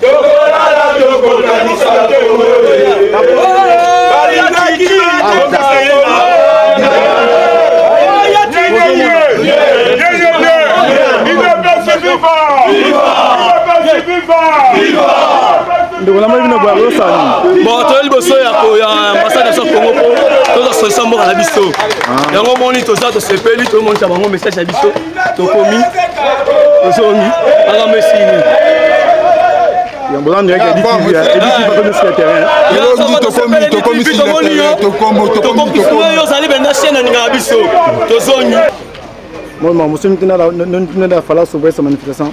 tokolala tokokanisa ndeko na mayebi na boya kosala nini bon toye liboso ya ambasade ya so congo mpo toza solution mboka na biso ah. yango omoni toza tosepeli tomonisa bango message na biso tokomi ozongi makambo esili yango oza ndeyaki editv bato nyonso ya terrain tokomitomoniyo ozali mpenza chaine aninga na biso tozongi mama mosusu ntina nda fala soboyesa manifestation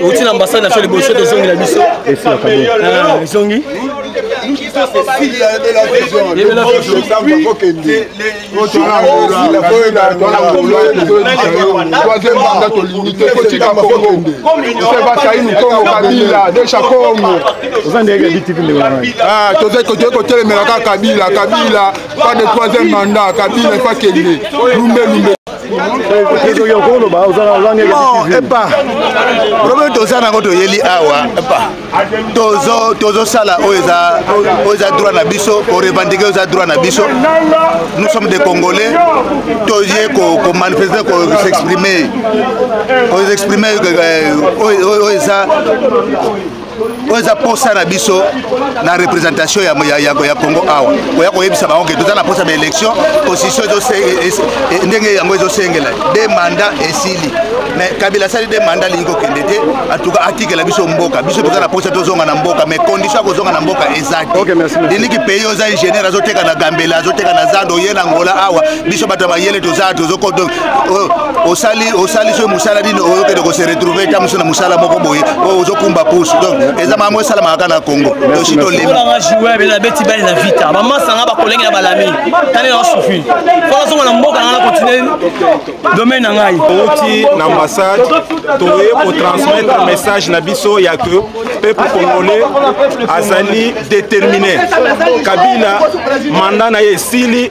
outi na ambassade na so liboso tozongi na biso ezongi tozali kotelemela kaka kabila kabila pas de troisième mandat kabila efa kende lumbe lumbe epa problème toza nango toyeli awa epa tozosala oyo eza droit na biso korevendike oyo eza droit na biso nous sommes des congolais toye komanifeste koexprime koexprime oyo eza oyo eza posa na biso na représentation ya, ya, ya, ya congo awa oya koyebisa bango ke toza na posa ba élection constitution e, ndenge yango ezosengela de mandat esili mais kabila asali de mandat alingi kokende te atuka atikela biso mboka biso toza na posa tozonga na mboka mais condition ya kozonga na mboka eza te liniki pays oza ingénieur azoteka na gambela azoteka na zando oye na ngola awa biso bato ya mayele toza tozoko osali osali soki mosala nini oyokende kose retrouve ta mosusu na mosala moko boye oyo ozokumba pousu donc eza mama mo esalamaka kaka na congo tosi tolemanga joueur bela beti bale na vita bamasa nga bakolenge na balami tani na sufi fona zongo na mboka nga na continue domaine na ngai outi na ambassade toye kotransmettre message na biso ya que peuple congolais azali déterminé kabila manda na ye esili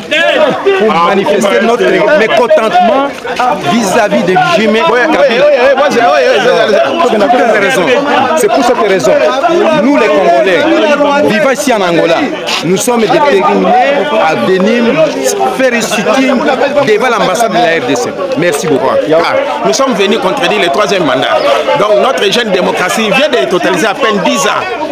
pour manifester notre mécontentement vis-à-vis des régimes Kabila. C'est pour cette raison. Nous les Congolais, vivant ici en Angola, nous sommes déterminés à venir faire devant l'ambassade de la RDC. Merci beaucoup. Ah, nous sommes venus contredire le troisième mandat. Donc notre jeune démocratie vient d'être totaliser à peine 10 ans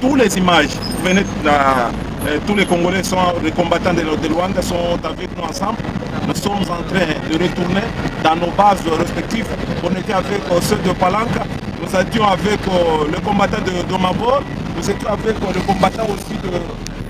toutes les images. Venez, là, euh, tous les Congolais sont les combattants de, de Luanda sont avec nous ensemble nous sommes en train de retourner dans nos bases respectives. On était avec euh, ceux de Palanca. nous étions avec euh, le combattant de, Domabo, nous étions avec euh, le combattant aussi de,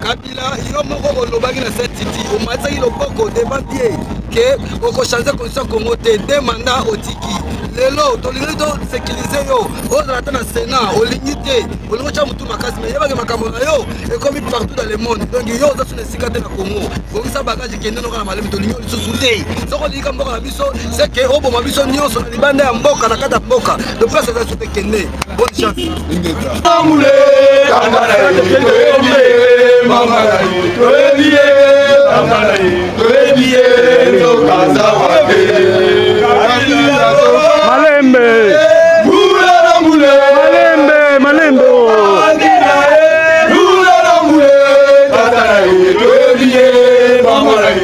kabila yo moko olobaki na satiti omatisaki loboko devant ye ke okochange constitution congo te de manda otiki lelo tolingi tosekilize yo ozala ata na senat olingi te olingi otya motu makasi me yebaki makambo na yo ekomi partout dans le monde donc yo oza suna esika te na congo bongisa bagage kende noka na malemi tolingi yo lisusu te soko olingika mboka na biso seke oboma biso nyonso na libanda ya mboka na kati ya mboka loplasa eza soki ekende bonne chance